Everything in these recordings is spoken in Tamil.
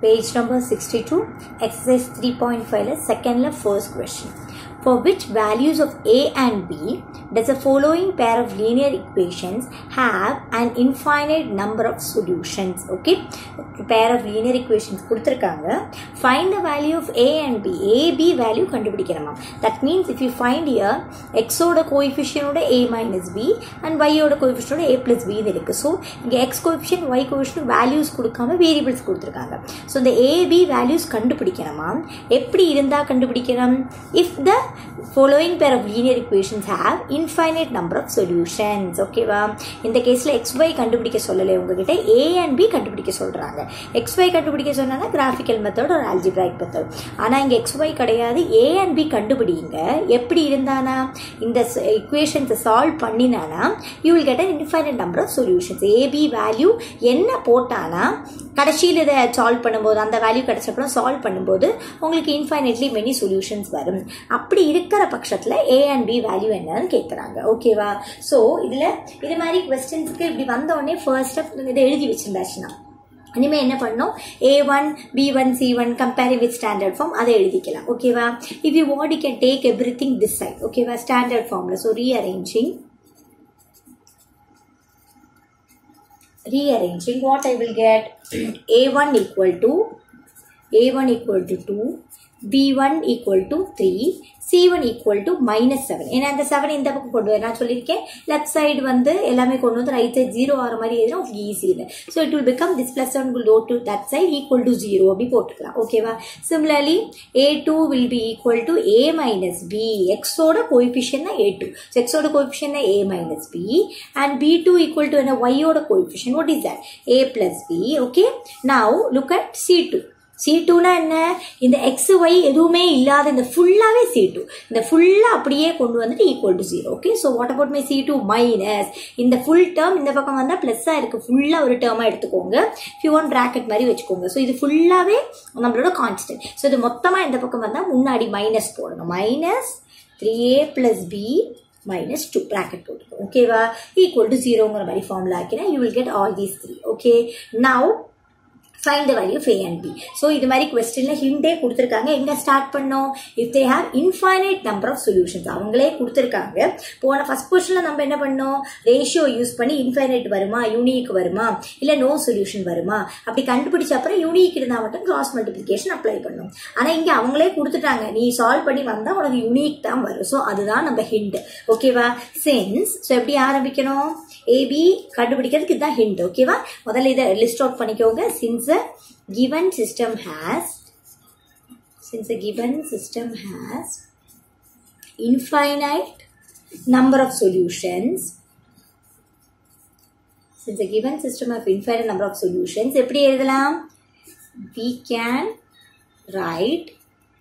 Page number 62, exercise 3.5, second first question. For which values of A and B does the following pair of linear equations have an infinite number of solutions? Okay, pair of linear equations கொடுத்திருக்காங்க find the value of A and B A B value கண்டுபிடிக்கிறமாம். that means if you find here x ஓட coefficient ஓட A minus B and y ஓட coefficient ஓட A plus B ன்னு இருக்கு So, இங்க x coefficient y coefficient values கொடுக்காம variables கொடுத்திருக்காங்க. So, இந்த A B values கண்டுபிடிக்கிறமாம். எப்படி இருந்தா கண்டுபிடிக்கணும் if the following pair of linear equations have infinite number of solutions ஓகேவா இந்த கேஸில் xy கண்டுபிடிக்க சொல்லலை உங்ககிட்ட. ஏ அண்ட் பி கண்டுபிடிக்க சொல்கிறாங்க எக்ஸ் ஒய் கண்டுபிடிக்க சொன்னால் கிராஃபிக்கல் மெத்தட் ஒரு ஆல்ஜிப்ராய்க் மெத்தட் ஆனால் இங்கே எக்ஸ் ஒய் கிடையாது. ஏ அண்ட் பி கண்டுபிடிங்க. எப்படி இருந்தானா? இந்த இக்குவேஷன்ஸை solve பண்ணினானா? You will get an infinite number of solutions AB value என்ன போட்டானா? கடைசியில் இதை சால்வ் பண்ணும்போது அந்த வேல்யூ கிடச்சப்பறம் சால்வ் பண்ணும்போது உங்களுக்கு இன்ஃபைனட்லி மெனி சொல்யூஷன்ஸ் வரும். அப்படி இருக்கிற பட்சத்தில் ஏ அண்ட் பி வேல்யூ என்னன்னு கேட்குறாங்க ஓகேவா ஸோ இதில் இது மாதிரி கொஸ்டின்ஸ்க்கு இப்படி வந்தோடனே ஃபர்ஸ்ட் ஸ்டெப் இதை எழுதி வச்சிருந்தாச்சுன்னா இனிமேல் என்ன பண்ணோம் A one B one C one comparing with standard form அதை எழுதிக்கலாம். ஓகேவா if you what you can take everything decide ஓகேவா ஸ்டாண்டர்ட் ஃபார்மில் so rearranging rearranging what I will get? A1 equal to a1 equal to 2 b1 equal to 3 c1 equal to minus 7 ஏன்னா அந்த 7 இந்த பக்கம் கொண்டு வர நான் சொல்லியிருக்கேன். லெஃப்ட் சைடு வந்து எல்லாமே கொண்டு வந்து ரைட் சைடு ஜீரோ ஆகிற மாதிரி எழுதினா உங்களுக்கு ஈஸி இல்லை. So it will become this plus seven will go to that side equal to zero அப்படி போட்டுக்கலாம். ஓகேவா similarly A two will be equal to A minus B எக்ஸோட கோஎஃபிஷியன் தான் ஏ டூ ஸோ எக்ஸோட கோஎஃபிஷியன் தான் A minus B and B two equal to என்ன? ஒய்யோட coefficient what is that A plus B okay now look at C two C டூனா என்ன? இந்த எக்ஸ் ஒய் எதுவுமே இல்லாத இந்த ஃபுல்லாகவே சி டூ இந்த ஃபுல்லாக அப்படியே கொண்டு வந்துட்டு equal to zero okay so what about my C two minus இந்த ஃபுல் டேர்ம் இந்த பக்கம் வந்தால் ப்ளஸ்ஸாக இருக்குது ஃபுல்லாக ஒரு டேர்மாக எடுத்துக்கோங்க. ஃபியூ ஒன் ப்ராக்கெட் மாதிரி வச்சுக்கோங்க. ஸோ இது ஃபுல்லாகவே நம்மளோட கான்ஸ்டன்ட் ஸோ இது மொத்தமாக இந்த பக்கம் வந்தால் முன்னாடி மைனஸ் போடணும். Minus three A plus B minus two bracket போட்டுக்கோ ஓகேவா ஈக்குவல் டு ஜீரோங்கிற மாதிரி formula ஆக்கினா you will get all these three okay now find the value ஃபே அண்ட் பி ஸோ இது மாதிரி கொஸ்டினில் ஹிண்டே கொடுத்துருக்காங்க. எங்கே ஸ்டார்ட் பண்ணோம்? If they have infinite number of solutions அவங்களே கொடுத்துருக்காங்க. போன ஃபர்ஸ்ட் கொஸ்டினில் நம்ம என்ன பண்ணோம்? ரேஷியோ யூஸ் பண்ணி இன்ஃபைனைட் வருமா? யூனிக் வருமா? இல்லை நோ சொல்யூஷன் வருமா? அப்படி கண்டுபிடிச்ச அப்புறம் யூனிக் இருந்தால் மட்டும் கிராஸ் மல்டிப்ளிகேஷன் அப்ளை பண்ணும். ஆனால் இங்கே அவங்களே கொடுத்துட்டாங்க. நீ சால்வ் பண்ணி வந்தால் உனக்கு யூனிக் தான் வரும். ஸோ அதுதான் நம்ம ஹிண்ட் ஓகேவா சென்ஸ் ஸோ எப்படி ஆரம்பிக்கணும்? ஏபி கண்டுபிடிக்கிறதுக்கு இதுதான் ஹிண்ட் ஓகேவா முதல்ல இதை லிஸ்ட் அவுட் பண்ணிக்கோங்க since a given system has since a given system has infinite number of solutions since a given system of infinite number of solutions எப்படி எழுதலாம் we can write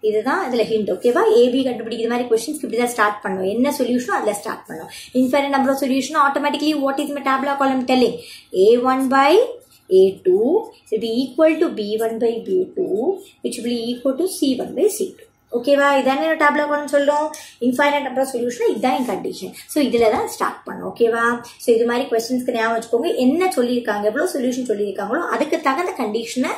இதுதான் இதில் ஹிண்ட் ஓகேவா ஏபி கண்டுபிடிக்கிற மாதிரி கொஸ்டின்ஸ்க்கு இப்படி தான் ஸ்டார்ட் பண்ணும். என்ன சொல்யூஷனோ அதில் ஸ்டார்ட் பண்ணும். Infinite number of solution automatically what is my thepla column telling A one by A two it B equal to B one by B two which B equal to C one by C two ஓகேவா இதானே டேப்ல கொண்டு சொல்லும் இன்ஃபைனட் நம்பர் சொல்யூஷன் இதுதான் என் கண்டிஷன் ஸோ இதில் தான் ஸ்டார்ட் பண்ணும் ஓகேவா ஸோ இது மாதிரி கொஸ்டின்ஸ்க்கு ஞாபகம் வச்சுக்கோங்க. என்ன சொல்லியிருக்காங்க? எவ்வளோ சொல்யூஷன் சொல்லியிருக்காங்களோ அதுக்கு தகுந்த கண்டிஷனை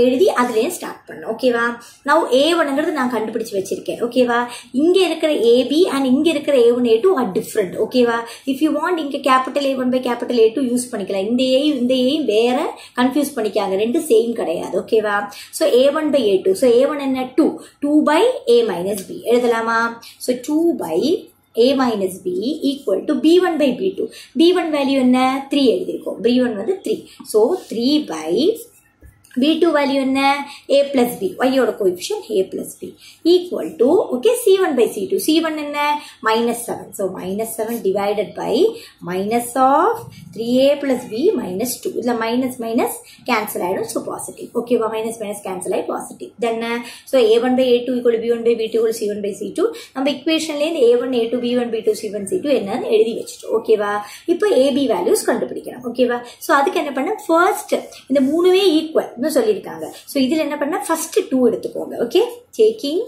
எழுதி அதுலேயும் ஸ்டார்ட் பண்ணணும். ஓகேவா நான் ஏ ஒன்னுங்கிறது நான் கண்டுபிடிச்சி வச்சிருக்கேன். ஓகேவா இங்கே இருக்கிற ஏபி அண்ட் இங்கே இருக்கிற A one A two are different ஓகேவா இஃப் யூ வாண்ட் இங்கே capital A one by capital A two use பண்ணிக்கலாம். இந்த ஏயும் இந்த ஏயும் வேற கன்ஃபியூஸ் பண்ணிக்காங்க. ரெண்டு சேம் கிடையாது. ஓகேவா so A one by A two so A one என்ன? Two two by A minus B எழுதலாமா? So two by a minus b equal to b1 by b2 b1 value என்ன? 3 பி b1 வந்து 3 so 3 by b2 வேல்யூ என்ன a plus b y ஓட coefficient a plus b equal to okay c1 by c2 c1 என்ன minus 7 so minus 7 divided by minus of 3a plus b minus 2 இதுல minus minus cancel ஆயிடும் so positive okay வா minus minus cancel ஆகி positive then so a1 by a2 equal b1 by b2 equal c1 by c2 நம்ம equationல இந்த a1 a2 b1 b2 c1 c2 என்னன்னு எழுதி okay வா இப்போ ab values கண்டுபிடிக்கிறோம் okay வா so அதுக்கு என்ன பண்ண first இந்த மூணுமே equal இன்னும் சொல்லியிருக்காங்க. ஸோ இதில் என்ன பண்ண? ஃபஸ்ட்டு டூ எடுத்துக்கோங்க. Okay taking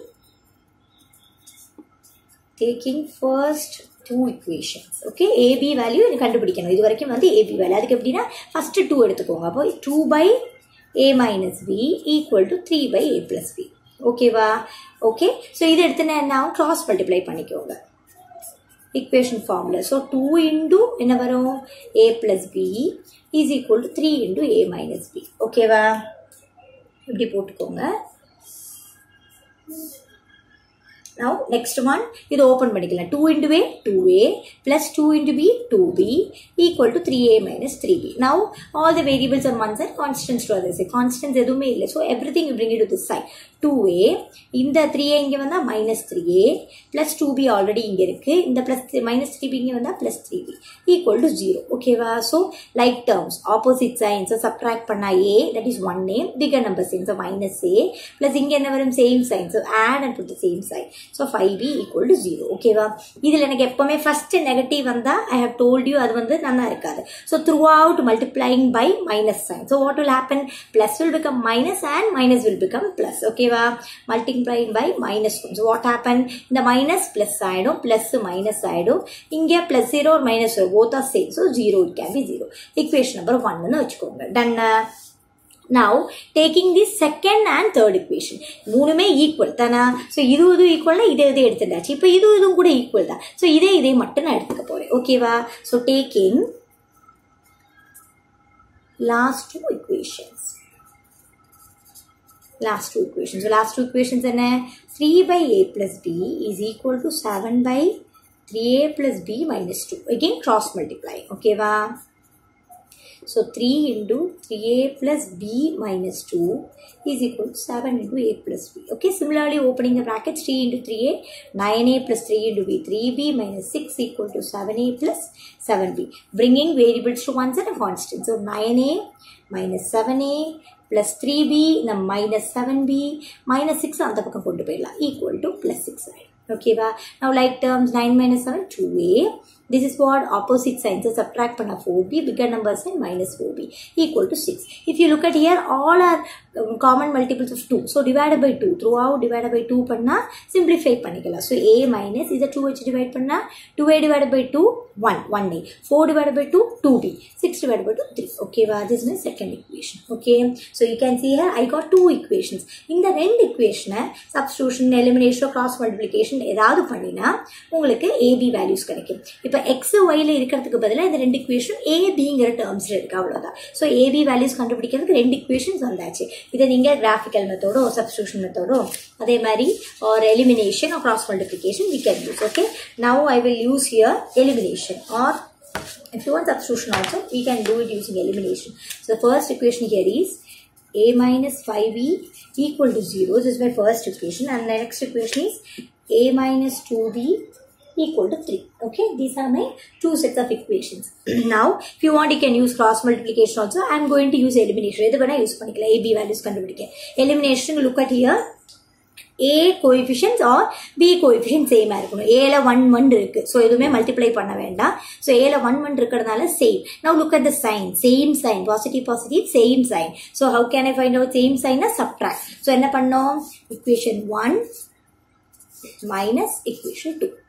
taking first two equations okay a b value எனக்கு கண்டுபிடிக்கணும். இது வரைக்கும் வந்து ஏபி வேல்யூ அதுக்கு எப்படின்னா ஃபஸ்ட்டு டூ எடுத்துக்கோங்க. அப்போ two by a minus b equal to three by a plus b ஓகேவா ஓகே ஸோ இது எடுத்து நான் க்ராஸ் மல்டிப்ளை பண்ணிக்கோங்க. Equation formula. So 2 into என்ன வரும் a plus b is equal to 3 into a minus b. ஓகேவா இப்படி போட்டுக்கோங்க now next one இது open பண்ணிக்கலாம் 2 into a 2a plus 2 into b 2b equal to 3a minus 3b now all the variables on one side constants to other side constants எதுவுமே இல்லை so everything you bring it to this side 2a இந்த 3a இங்கே வந்தால் minus 3a plus 2b already இங்கே இருக்கு இந்த plus minus 3b இங்கே வந்தால் plus 3b equal to 0 ஓகேவா so like terms opposite signs so subtract பண்ணா a that is one name bigger number sign so minus a plus இங்கே என்ன வரும் same sign so add and put the same sign so 5b equal to 0 ஓகேவா இதில் எனக்கு எப்பவுமே first negative வந்தா I have told you அது வந்து நல்லா இருக்காது so throughout multiplying by minus sign so what will happen plus will become minus and minus will become plus ஓகேவா ஓகேவா multiplying by minus two so what happen இந்த மைனஸ் ப்ளஸ் ஆகிடும் ப்ளஸ் மைனஸ் ஆகிடும் இங்கே ப்ளஸ் ஜீரோ மைனஸ் ஒரு both are same so zero it can be zero equation number ஒன்னு வச்சுக்கோங்க done now taking the second and third equation மூணுமே ஈக்குவல் தானா ஸோ இது இதுவும் ஈக்குவல்னா இதே இதே எடுத்துட்டாச்சு இப்போ இது இதுவும் கூட ஈக்குவல் தான் ஸோ இதே இதே மட்டும் நான் எடுத்துக்க போகிறேன் ஓகேவா so taking last two equations last two equations. So last two equations are 3 by a plus b is equal to 7 by 3a plus b minus 2. Again cross multiply. Okay, va? So 3 into 3a plus b minus 2 is equal to 7 into a plus b. Okay, similarly opening the brackets 3 into 3a, 9a plus 3 into b, 3b minus 6 equal to 7a plus 7b. Bringing variables to one side and constant. So 9a minus 7a plus 3b இந்த minus 7b minus 6 அந்த பக்கம் கொண்டு போயிடலாம் equal to plus 6 ஆயிடும் ஓகேவா now like terms 9 minus 7 2a this is what opposite signs. so subtract பண்ண 4b bigger numbers and minus 4b equal to 6 if you look at here all are um, common multiples of 2 so divided by 2 throughout divided by 2 பண்ணா simplify பண்ணிக்கலாம் so a minus இதை 2 வச்சு divide பண்ணா 2a divided by 2 1 1a 4 divided by 2 2b 6 divided by 2 3 okay wow, this is my second equation okay so you can see here I got two equations இந்த ரெண்டு equation substitution elimination cross multiplication ஏதாவது பண்ணினா உங்களுக்கு ab values கிடைக்கும் இப்போ எக்ஸ் ஒய்ல இருக்கிறதுக்கு பதிலாக இந்த ரெண்டு இக்குவேஷன் ஏபிங்கிற டேர்ம்ஸில் இருக்குது அவ்வளோதான் ஸோ ஏபி வேல்யூஸ் கண்டுபிடிக்கிறதுக்கு ரெண்டு இக்குவேஷன்ஸ் வந்தாச்சு இதை நீங்கள் கிராஃபிக்கல் மெத்தோடோ சப்ஸ்டியூஷன் மெத்தோடோ அதே மாதிரி or elimination or cross multiplication we can use okay now I will use your elimination or if you want substitution also we can do it using elimination so the first equation is a minus five 5b equal to zero this my first first and next the next a minus two minus equal to 3 okay these are my two sets of equations now if you want you can use cross multiplication also i'm going to use elimination எது வேணா யூஸ் பண்ணிக்கலாம் ab values கண்டுபிடிக்க elimination look at here a coefficients or b coefficient same இருக்கணும் ஏல ஒன் ஒன் இருக்கு ஸோ எதுவுமே மல்டிப்ளை பண்ண வேண்டாம் ஸோ ஏல ஒன் ஒன் இருக்கிறதுனால same now look at the sign same sign positive positive same sign so how can I find out same China subtract so என்ன பண்ணோம் equation one minus equation 2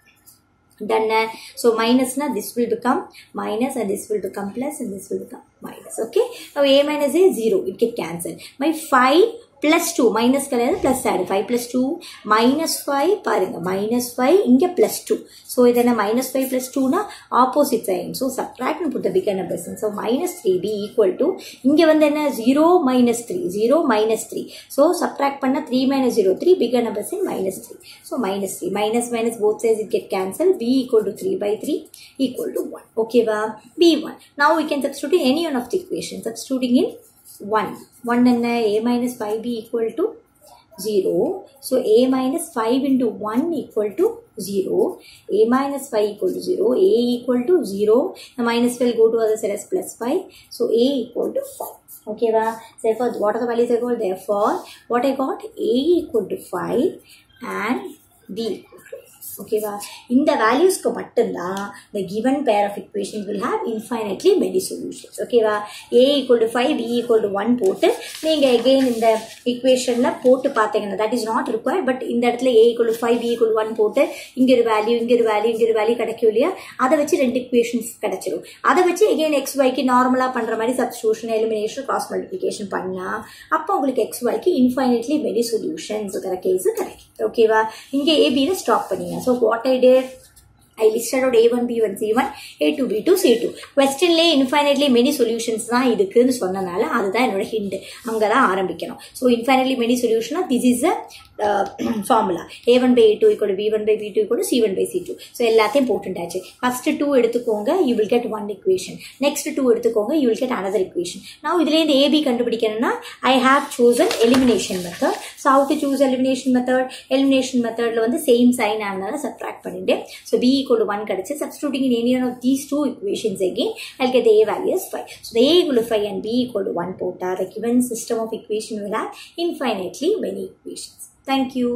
done uh, so minus na this will become minus and this will become plus and this will become minus. Okay? Now a minus a 0 it get cancelled. My 5 plus two minus கிடையாது ப்ளஸ் ஆடு five plus two minus five பாருங்க மைனஸ் ஃபைவ் இங்கே ப்ளஸ் டூ ஸோ இது என்ன மைனஸ் ஃபைவ் ப்ளஸ் டூனா opposite sign so subtract put bigger numbers so minus three b equal to இங்கே வந்து என்ன zero minus three zero minus three so subtract பண்ண three minus zero three bigger numbers in minus three so minus three minus minus both size it get cancel b equal to three by three equal to one ஓகேவா b one now we can substitute any one of the equation substituting in 1. 1 and a minus 5b equal to 0. So a minus 5 into 1 equal to 0. a minus 5 equal to 0. a equal to 0. The minus will go to other side as plus 5. So a equal to 5. Okay, well, therefore, what are the values I got? Therefore, what I got? a equal to 5 and b ஓகேவா இந்த வேல்யூஸ்க்கு மட்டும்தான் இந்த given pair of equations will have infinitely many solutions ஓகேவா a equal to five b equal to one போட்டு நீங்கள் எகெயின் இந்த இக்குவேஷனில் போட்டு பார்த்தீங்கன்னா that is not require but இந்த இடத்துல a equal to five b equal one போட்டு இங்கே ஒரு வேல்யூ இங்கே ஒரு வேல்யூ இங்கே ஒரு வேல்யூ கிடைக்கும் இல்லையா அதை வச்சு ரெண்டு இக்குவேஷன்ஸ் கிடைச்சிடும் அதை வச்சு எகெயின் எக்ஸ் ஒய்க்கு நார்மலாக பண்ணுற மாதிரி சப்ஸ்டியூஷன் எலிமினேஷன் க்ராஸ் மல்டிப்ளிகேஷன் பண்ணால் அப்போ உங்களுக்கு எக்ஸ் ஒய்க்கு இன்ஃபைனட்லி மெனி சொல்யூஷன்ஸுங்கிற கேஸு கிடைக்கும் ஓகேவா இங்கே ஏபியில் ஸ்டாப் பண்ணிங்க so what I லிஸ்டடோட a one b one c one a two b two c two கொஸ்டின்லேயே infinitely many solutions தான் இருக்குதுன்னு சொன்னனால அதுதான் என்னோட ஹிண்ட் அங்கே தான் ஆரம்பிக்கணும் so infinitely many சொல்யூஷனா this is a formula a one by a two equal b one by b two equal c one by c two so எல்லாத்தையும் போட்டுட்டாச்சு. ஃபர்ஸ்ட் டூ எடுத்துக்கோங்க you will get one equation next two எடுத்துக்கோங்க you will get another equation நான் இதுலேருந்து ஏபி கண்டுபிடிக்கணும்னா I have chosen elimination method so how to choose elimination method elimination மெத்தடில் வந்து சேம் சைன் ஆனால் சப்ட்ராக்ட் பண்ணிட்டு ஸோ பி equal to 1 கிடைச்சு substituting in any one of these two equations again I'll get the a value as 5 so the a equal to 5 and b equal to 1 போட்டா the given system of equation will have infinitely many equations thank you